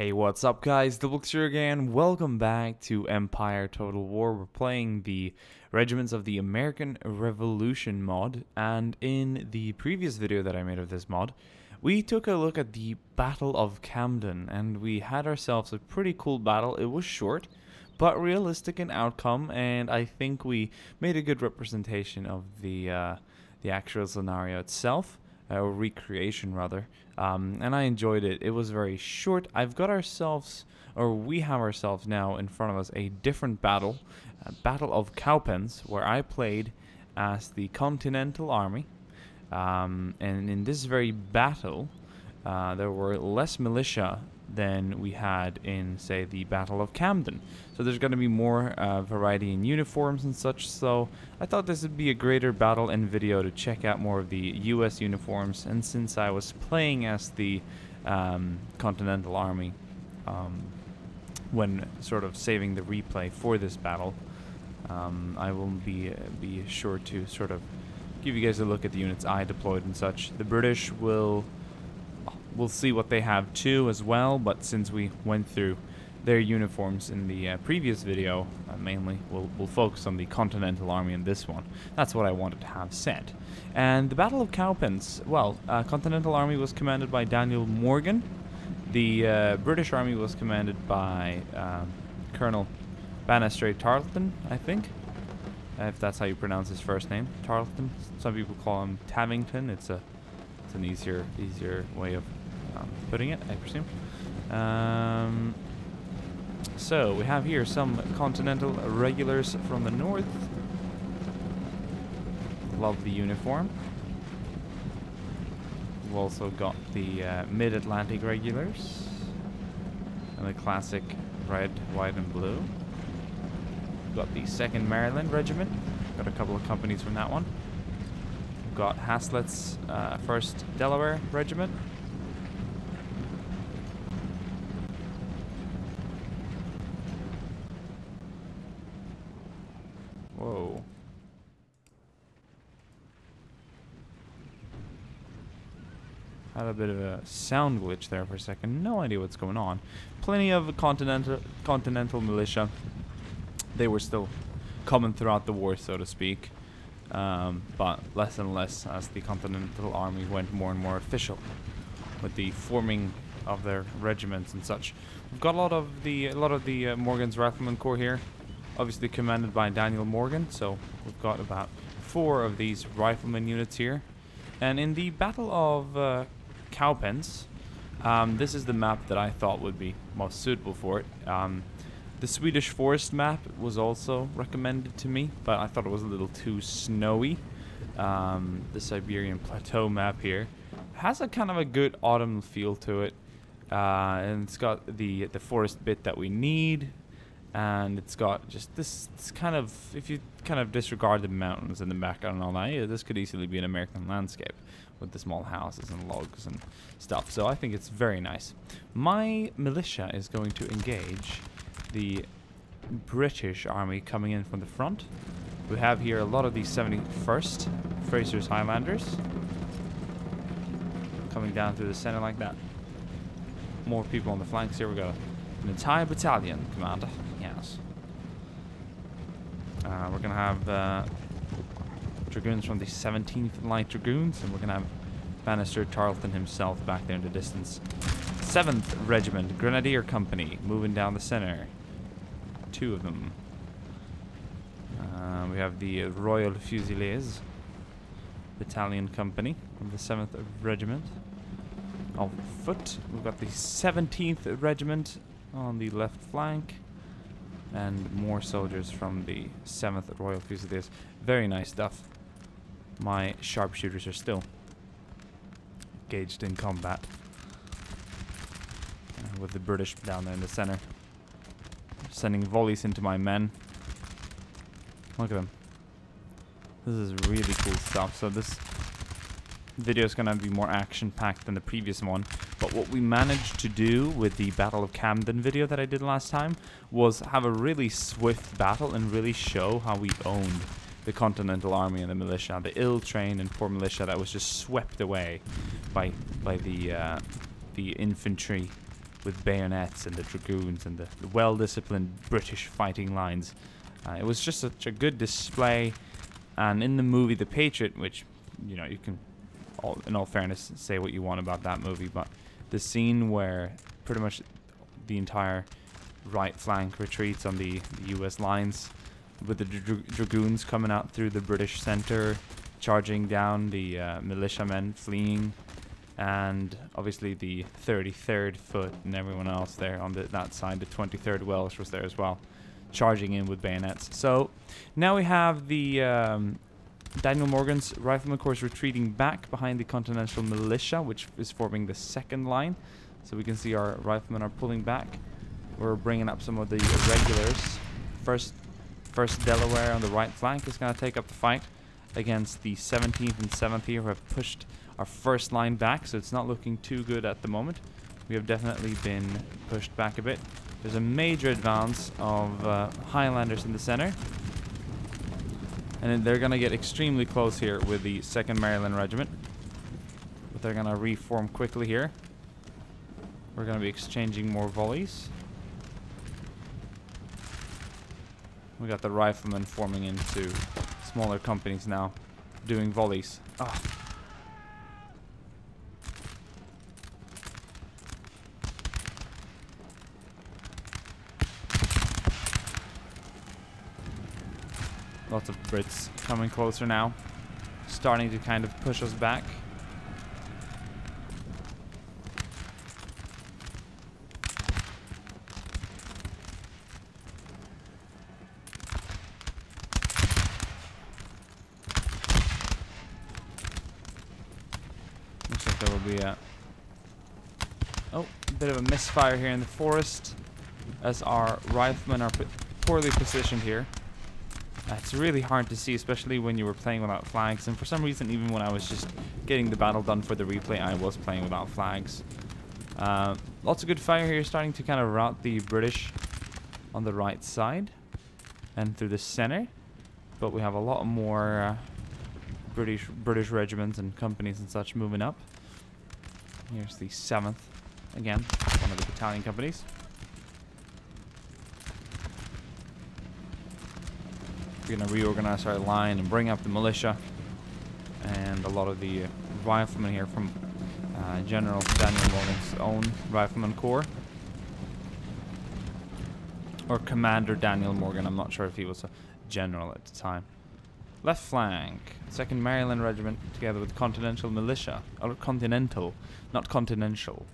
Hey, what's up guys? Books here again. Welcome back to Empire Total War. We're playing the Regiments of the American Revolution mod, and in the previous video that I made of this mod, we took a look at the Battle of Camden, and we had ourselves a pretty cool battle. It was short, but realistic in outcome, and I think we made a good representation of the uh, the actual scenario itself, uh, recreation rather. Um, and I enjoyed it. It was very short. I've got ourselves, or we have ourselves now in front of us, a different battle, Battle of Cowpens, where I played as the Continental Army. Um, and in this very battle, uh, there were less militia than we had in, say, the Battle of Camden. So there's going to be more uh, variety in uniforms and such. So I thought this would be a greater battle and video to check out more of the U.S. uniforms. And since I was playing as the um, Continental Army um, when sort of saving the replay for this battle, um, I will be uh, be sure to sort of give you guys a look at the units I deployed and such. The British will we'll see what they have too as well, but since we went through their uniforms in the uh, previous video, uh, mainly, we'll, we'll focus on the Continental Army in this one. That's what I wanted to have said. And the Battle of Cowpens, well, uh, Continental Army was commanded by Daniel Morgan. The uh, British Army was commanded by um, Colonel Banastre Tarleton, I think. If that's how you pronounce his first name, Tarleton. Some people call him Tavington. It's a, it's an easier, easier way of putting it, I presume. Um, so we have here some Continental regulars from the north. Love the uniform. We've also got the uh, Mid-Atlantic regulars. And the classic red, white, and blue. We've got the 2nd Maryland Regiment. Got a couple of companies from that one. We've got Haslet's uh, 1st Delaware Regiment. Whoa. Had a bit of a sound glitch there for a second. No idea what's going on. Plenty of continental continental militia. They were still coming throughout the war, so to speak. Um, but less and less as the Continental Army went more and more official with the forming of their regiments and such. We've got a lot of the a lot of the uh, Morgan's Rifleman Corps here obviously commanded by Daniel Morgan. So we've got about four of these rifleman units here. And in the Battle of uh, Cowpens, um, this is the map that I thought would be most suitable for it. Um, the Swedish forest map was also recommended to me, but I thought it was a little too snowy. Um, the Siberian Plateau map here has a kind of a good autumn feel to it. Uh, and it's got the the forest bit that we need and it's got just this, this, kind of if you kind of disregard the mountains in the background and all that yeah, this could easily be an american landscape with the small houses and logs and stuff. So i think it's very nice. My militia is going to engage the british army coming in from the front. We have here a lot of the 71st fraser's highlanders coming down through the center like that. More people on the flanks. Here we go. An entire battalion commander. Uh, we're going to have uh, Dragoons from the 17th Light Dragoons, and we're going to have Banastre Tarleton himself back there in the distance. 7th Regiment, Grenadier Company, moving down the center. Two of them. Uh, we have the Royal Fusiliers Battalion Company of the 7th Regiment. On foot, we've got the 17th Regiment on the left flank and more soldiers from the 7th Royal Fusiliers. Very nice stuff. My sharpshooters are still engaged in combat uh, with the British down there in the center. Sending volleys into my men. Look at them. This is really cool stuff. So this video is going to be more action-packed than the previous one. But what we managed to do with the Battle of Camden video that I did last time was have a really swift battle and really show how we owned the Continental Army and the militia, the ill-trained and poor militia that was just swept away by by the uh, the infantry with bayonets and the dragoons and the, the well-disciplined British fighting lines. Uh, it was just such a good display, and in the movie The Patriot, which you know you can, all, in all fairness, say what you want about that movie, but the scene where pretty much the entire right flank retreats on the, the U.S. lines, with the dra dragoons coming out through the British center, charging down the uh, militiamen fleeing, and obviously the 33rd Foot and everyone else there on the, that side, the 23rd Welsh was there as well, charging in with bayonets. So now we have the um, Daniel Morgan's Rifleman Corps retreating back behind the Continental Militia, which is forming the second line. So we can see our riflemen are pulling back. We're bringing up some of the regulars. First, first Delaware on the right flank is going to take up the fight against the 17th and 7th here who have pushed our first line back, so it's not looking too good at the moment. We have definitely been pushed back a bit. There's a major advance of uh, Highlanders in the center. And they're going to get extremely close here with the 2nd Maryland Regiment. But they're going to reform quickly here. We're going to be exchanging more volleys. We got the riflemen forming into smaller companies now, doing volleys. Oh. Lots of Brits coming closer now. Starting to kind of push us back. Looks like there will be a... Oh, a bit of a misfire here in the forest. As our riflemen are poorly positioned here. It's really hard to see, especially when you were playing without flags. And for some reason, even when I was just getting the battle done for the replay, I was playing without flags. Uh, lots of good fire here, starting to kind of rout the British on the right side and through the center. But we have a lot more uh, British British regiments and companies and such moving up. Here's the 7th, again, one of the battalion companies. We're going to reorganize our line and bring up the militia and a lot of the riflemen here from uh, General Daniel Morgan's own Rifleman Corps. Or Commander Daniel Morgan, I'm not sure if he was a general at the time. Left flank, 2nd Maryland Regiment together with Continental Militia, or Continental, not Continental.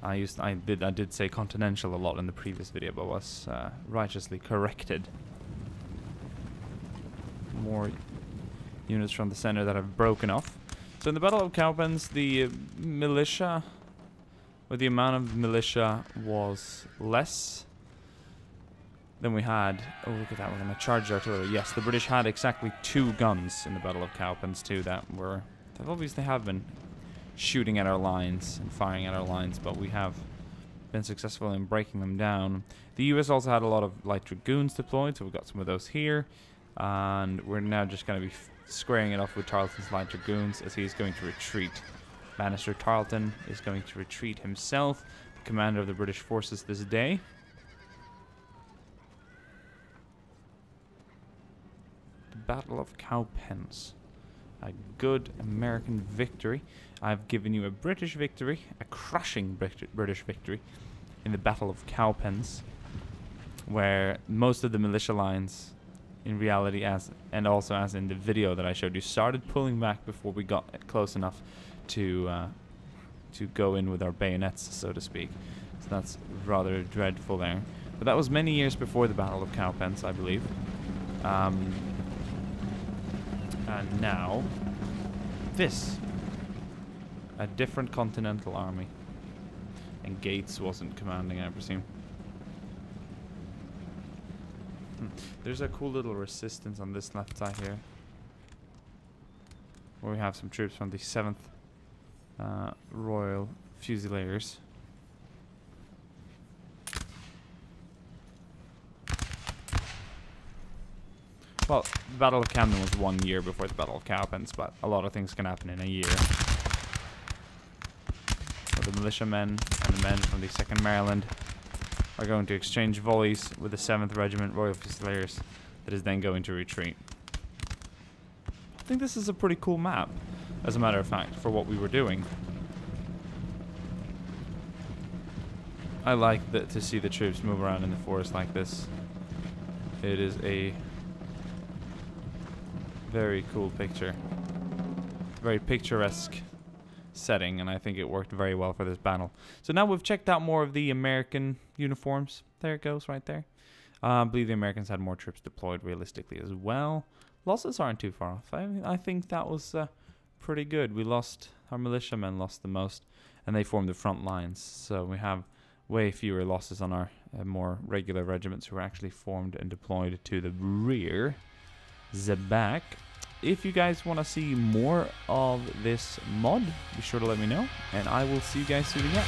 I used, I did, I did say Continental a lot in the previous video, but was uh, righteously corrected more units from the center that have broken off. So in the Battle of Cowpens, the militia, or the amount of militia was less than we had. Oh, look at that, we're going to charge artillery. Yes, the British had exactly two guns in the Battle of Cowpens too that were, that obviously have been shooting at our lines and firing at our lines, but we have been successful in breaking them down. The US also had a lot of light dragoons deployed, so we've got some of those here. And we're now just going to be squaring it off with Tarleton's Light Dragoons as he's going to retreat. Banastre Tarleton is going to retreat himself, commander of the British forces this day. The Battle of Cowpens. A good American victory. I've given you a British victory, a crushing British victory, in the Battle of Cowpens, where most of the militia lines in reality as and also as in the video that I showed you started pulling back before we got close enough to uh, to go in with our bayonets so to speak. So that's rather dreadful there. But that was many years before the Battle of Cowpens I believe. Um, and now this. A different continental army. And Gates wasn't commanding I presume Hmm. There's a cool little resistance on this left side here. Where we have some troops from the 7th uh, Royal Fusiliers. Well, the Battle of Camden was one year before the Battle of Cowpens, but a lot of things can happen in a year. the militiamen and the men from the 2nd Maryland are going to exchange volleys with the 7th Regiment Royal Fusiliers that is then going to retreat. I think this is a pretty cool map, as a matter of fact, for what we were doing. I like the, to see the troops move around in the forest like this. It is a very cool picture. Very picturesque setting, and I think it worked very well for this battle. So now we've checked out more of the American uniforms. There it goes, right there. Uh, I believe the Americans had more troops deployed realistically as well. Losses aren't too far off. I, I think that was uh, pretty good. We lost, our militiamen lost the most, and they formed the front lines. So we have way fewer losses on our uh, more regular regiments who were actually formed and deployed to the rear. The back. If you guys want to see more of this mod, be sure to let me know, and I will see you guys soon again.